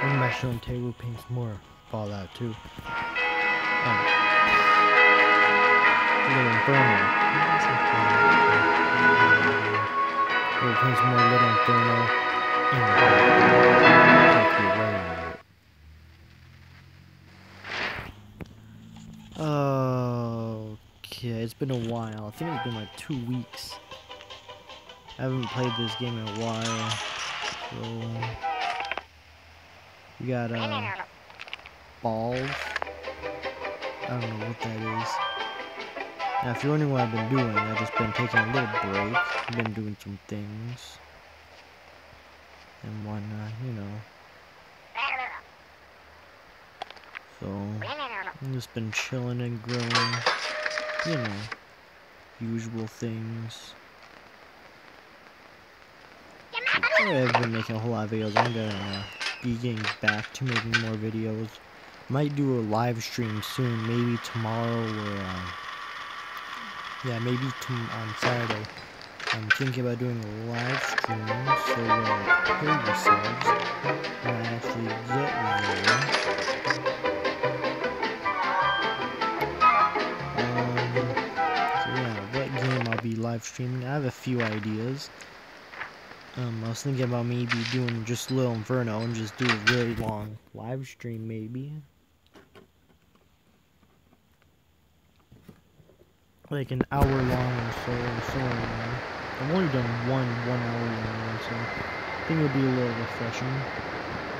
My shown table paints more Fallout too. Um, Little Inferno. Little paints more Little Inferno. Okay, it's been a while. I think it's been like two weeks. I haven't played this game in a while. So we got uh balls. I don't know what that is. Now if you're wondering what I've been doing, I've just been taking a little break. I've been doing some things. And whatnot, you know. So I've just been chilling and growing. You know. Usual things. I've been making a whole lot of videos. I'm gonna be getting back to making more videos. Might do a live stream soon, maybe tomorrow or uh, yeah, maybe on Saturday. I'm thinking about doing a live stream, so uh, prepare yourselves when I actually get there. Um, so yeah, what game I'll be live streaming? I have a few ideas. Um, I was thinking about maybe doing just Little Inferno and just do a really long live stream, maybe. Like an hour long or so, or so long. I've only done one one hour long one, so I think it'll be a little refreshing.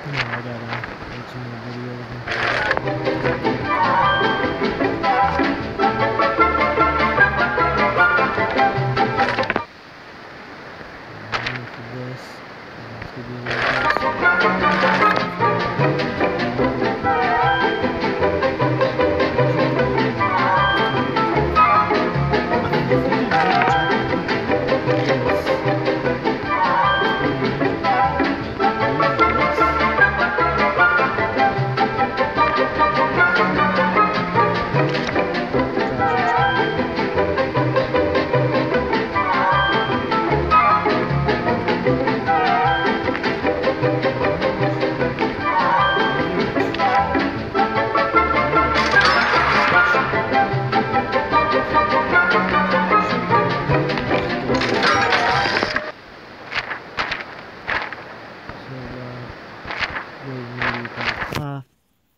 You know, I gotta make some more videos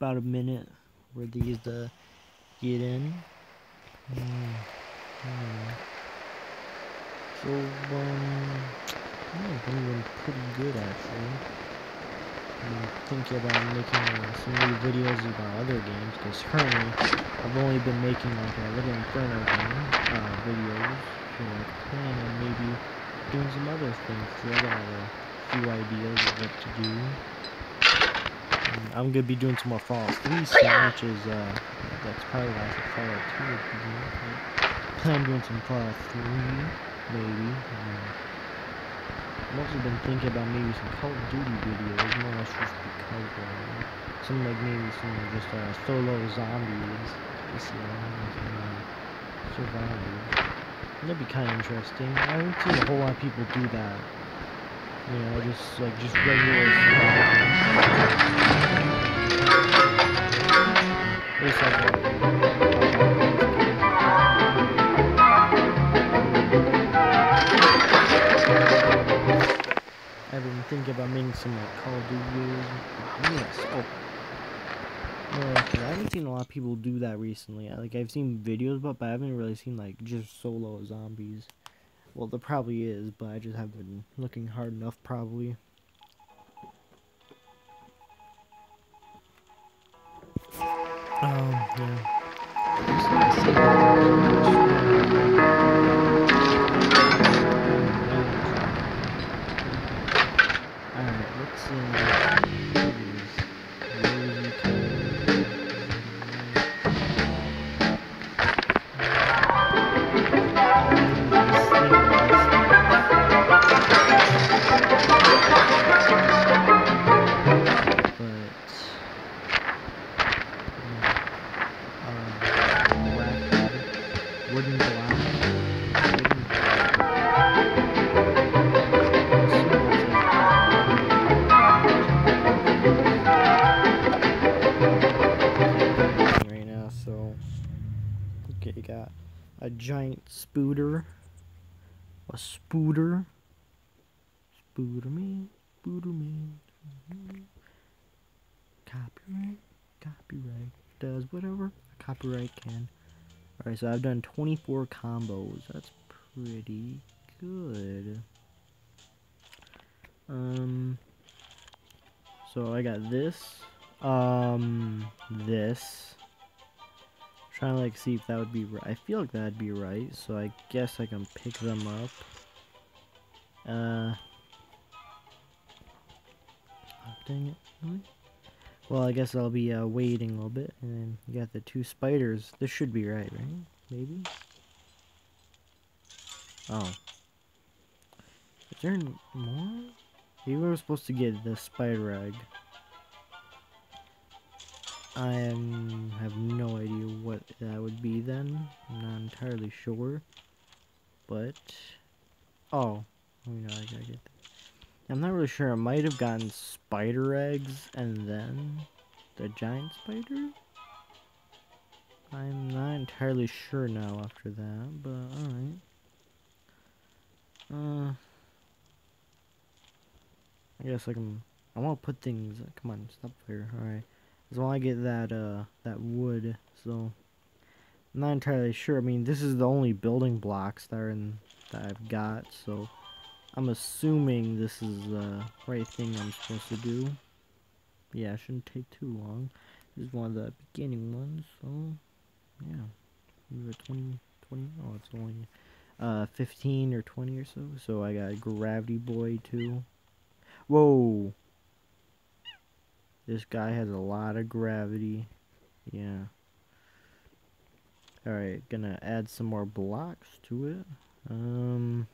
about a minute for these to get in. Mm. So, um, I'm doing pretty good actually. I'm thinking about making uh, some new videos about other games because currently I've only been making like a little Inferno game uh, videos. So like plan on maybe doing some other things. So I got a few ideas of what to do. I'm gonna be doing some more Fallout 3 soon, which is, uh, that's probably why I said Fallout 2 would be good. Plan doing some Fallout 3, maybe. Um, I've also been thinking about maybe some Call of Duty videos, more or less just because, uh, some like maybe some just, uh, solo zombies, know, some, uh, survivors. That'd be kind of interesting. I don't see a whole lot of people do that. You know, just like just regular I've been thinking about making some like Call of Duty. Yes. Oh. No, I haven't seen a lot of people do that recently. Like I've seen videos about, but I haven't really seen like just solo zombies. Well, there probably is, but I just haven't been looking hard enough, probably. Um, yeah. Alright, let's see. Got a giant spooter. A spooter. Spooter man. Spooter man. Copyright. Copyright. Does whatever a copyright can. Alright, so I've done 24 combos. That's pretty good. Um, so I got this, um, this. Trying to like see if that would be right. I feel like that'd be right, so I guess I can pick them up. Uh, oh, dang it? Well, I guess I'll be uh, waiting a little bit, and then you got the two spiders. This should be right, right? Maybe? Oh. Is there more? We were supposed to get the spider egg. I am, have no idea what that would be then. I'm not entirely sure. But, oh, you know, I gotta get that. I'm not really sure. I might have gotten spider eggs and then the giant spider? I'm not entirely sure now after that, but alright. Uh, I guess I can. I want to put things. Come on, stop fire. All right. As I get that uh that wood, so I'm not entirely sure. I mean, this is the only building blocks that are in that I've got, so I'm assuming this is the right thing I'm supposed to do. Yeah, it shouldn't take too long. This is one of the beginning ones, so yeah. We were 20, 20, oh, it's only uh 15 or 20 or so. So I got Gravity Boy too. Whoa. This guy has a lot of gravity. Yeah. Alright, gonna add some more blocks to it. Um.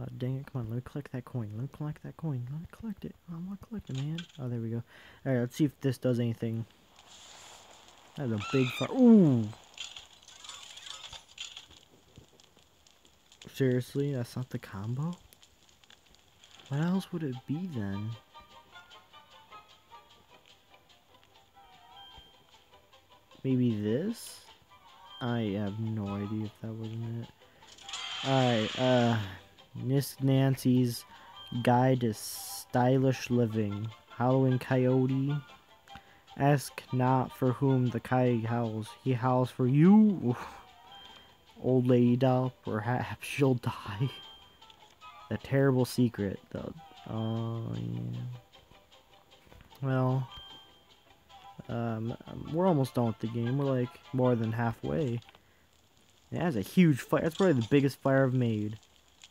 Oh, dang it, come on, let me collect that coin. Let me collect that coin. Let me collect it. I want to collect it, man. Oh, there we go. Alright, let's see if this does anything. That's a big fire. Ooh! Seriously, that's not the combo? What else would it be then? Maybe this? I have no idea if that wasn't it. Alright, uh, Miss Nancy's Guide to Stylish Living. Halloween Coyote. Ask not for whom the coyote howls. He howls for you. Old lady doll, perhaps she'll die. The terrible secret, though. Oh, yeah. Well, um, we're almost done with the game. We're like more than halfway. It has a huge fire. That's probably the biggest fire I've made.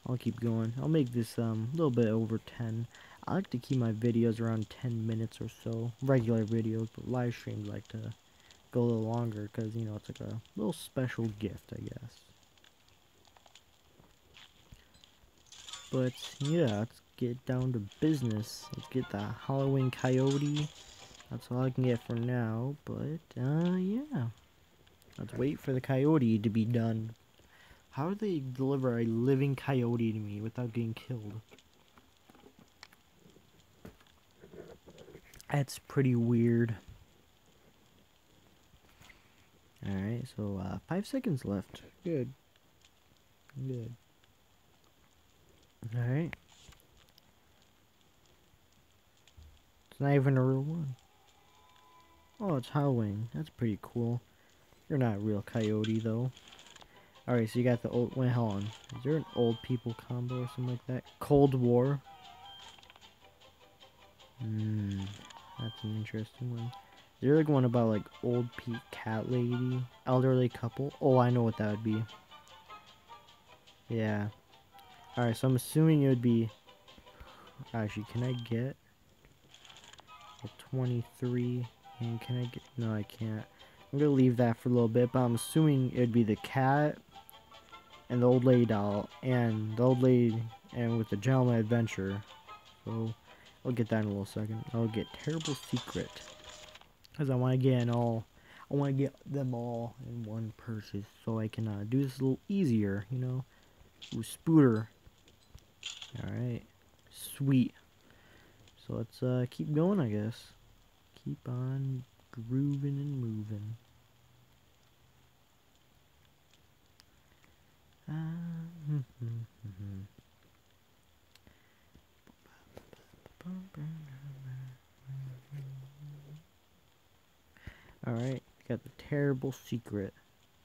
I'll keep going. I'll make this um, a little bit over 10. I like to keep my videos around 10 minutes or so. Regular videos, but live streams like to go a little longer because, you know, it's like a little special gift, I guess. But yeah, let's get down to business. Let's get the Halloween Coyote. That's all I can get for now. But uh, yeah, let's wait for the coyote to be done. How do they deliver a living coyote to me without getting killed? That's pretty weird. Alright, so uh, five seconds left. Good. Good. Alright. It's not even a real one. Oh, it's Halloween. That's pretty cool. You're not a real coyote, though. Alright, so you got the old... Wait, hold on. Is there an old people combo or something like that? Cold War. Hmm. That's an interesting one. Is there like one about like old Pete cat lady? Elderly couple? Oh, I know what that would be. Yeah. Alright, so I'm assuming it would be... Actually, can I get... A 23... And can I get... No, I can't. I'm gonna leave that for a little bit, but I'm assuming it would be the cat and the old lady doll and the old lady and with the gentleman adventure. So I'll get that in a little second. I'll get terrible secret because I want to get in all. I want to get them all in one purchase so I can uh, do this a little easier, you know. Ooh, Spooter. Alright. Sweet. So let's uh, keep going, I guess keep on grooving and moving. Alright, got the terrible secret,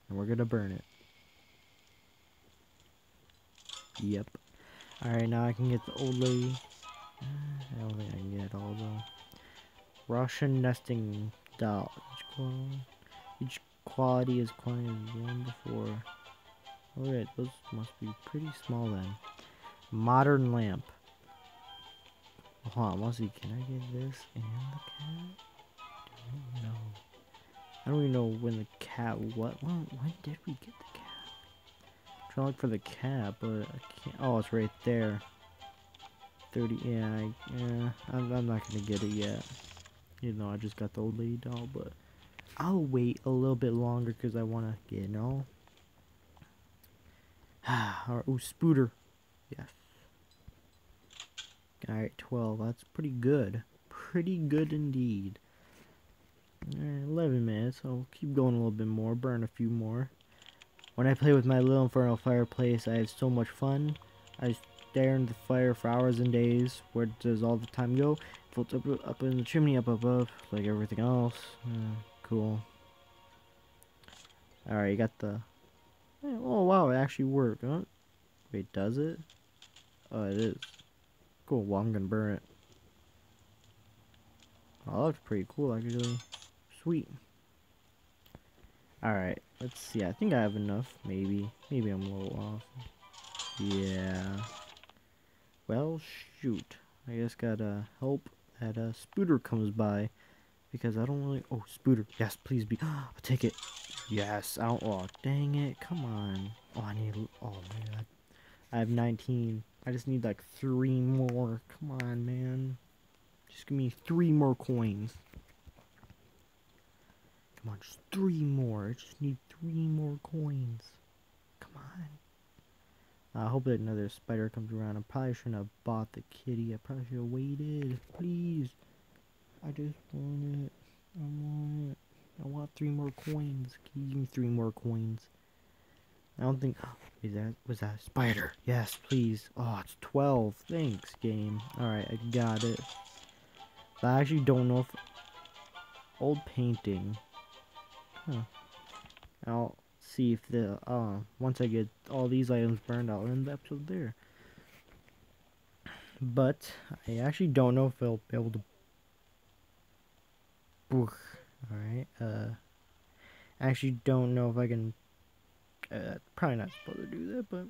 and we're gonna burn it. Yep. Alright, now I can get the old lady. Russian nesting doll. Each quality, each quality is quality of one before. Alright, those must be pretty small then. Modern lamp. Hold on, let's see. Can I get this and the cat? Don't know. I don't even know when the cat. What? When, when did we get the cat? I'm trying to look for the cat, but I can't. Oh, it's right there. 30. Yeah, I, yeah. I'm, I'm not gonna get it yet. You know, I just got the old lady doll, but I'll wait a little bit longer because I want to get, you know. Alright, oh, Spooter. Yes. Alright, 12. That's pretty good. Pretty good indeed. Alright, 11 minutes. I'll keep going a little bit more, burn a few more. When I play with my little Inferno fireplace, I have so much fun. I stare into the fire for hours and days. Where does all the time go? Floats up, up in the chimney, up above, like everything else. Uh, cool. Alright, you got the... Oh, wow, it actually worked, huh? Wait, does it? Oh, it is. Cool, well, I'm gonna burn it. Oh, that's pretty cool, actually. Sweet. Alright, let's see. I think I have enough, maybe. Maybe I'm a little off. Yeah. Well, shoot. I just gotta help that uh, Spooter comes by. Because I don't really... Oh, Spooter. Yes, please be... I'll take it. Yes. I don't... Oh, dang it. Come on. Oh, I need... Oh, God. I have 19. I just need like three more. Come on, man. Just give me three more coins. Come on, just three more. I just need three more coins. Come on. I hope that another spider comes around. I probably shouldn't have bought the kitty. I probably should have waited. Please. I just want it. I want it. I want three more coins. Can you give me three more coins? I don't think... Is that... Was that a spider? Yes, please. Oh, it's 12. Thanks, game. Alright, I got it. I actually don't know if... Old painting. Huh. I'll see if the... Uh, once I get all these items burned, I'll end the episode there. But, I actually don't know if I'll be able to... Alright, uh... I actually don't know if I can uh, probably not supposed to do that, but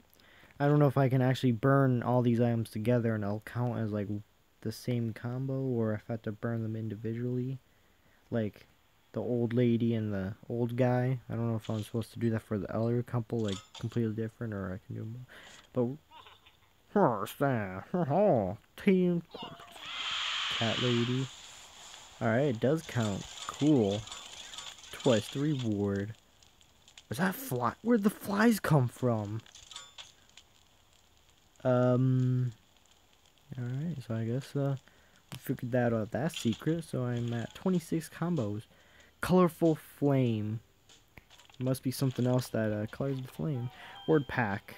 I don't know if I can actually burn all these items together and I'll count as like the same combo or if I have to burn them individually. Like the old lady and the old guy. I don't know if I'm supposed to do that for the elder couple, like completely different, or I can do them. But first, that oh, team cat lady. All right, it does count. Cool. Twice the reward. Was that fly? Where'd the flies come from? Um. Alright, so I guess, uh, we figured that out, that secret, so I'm at 26 combos. Colorful flame. Must be something else that, uh, colors the flame. Word pack.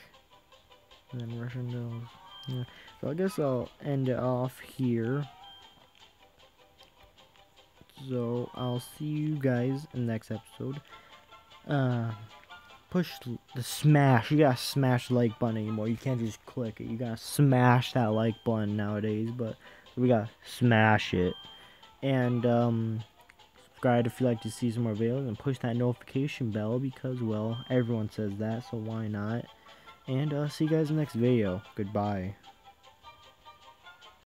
And then Russian nose. Yeah. So I guess I'll end it off here. So I'll see you guys in the next episode uh, push the smash. You gotta smash the like button anymore. You can't just click it. You gotta smash that like button nowadays. But we gotta smash it. And um, subscribe if you like to see some more videos. And push that notification bell because, well, everyone says that. So why not? And uh, see you guys in the next video. Goodbye.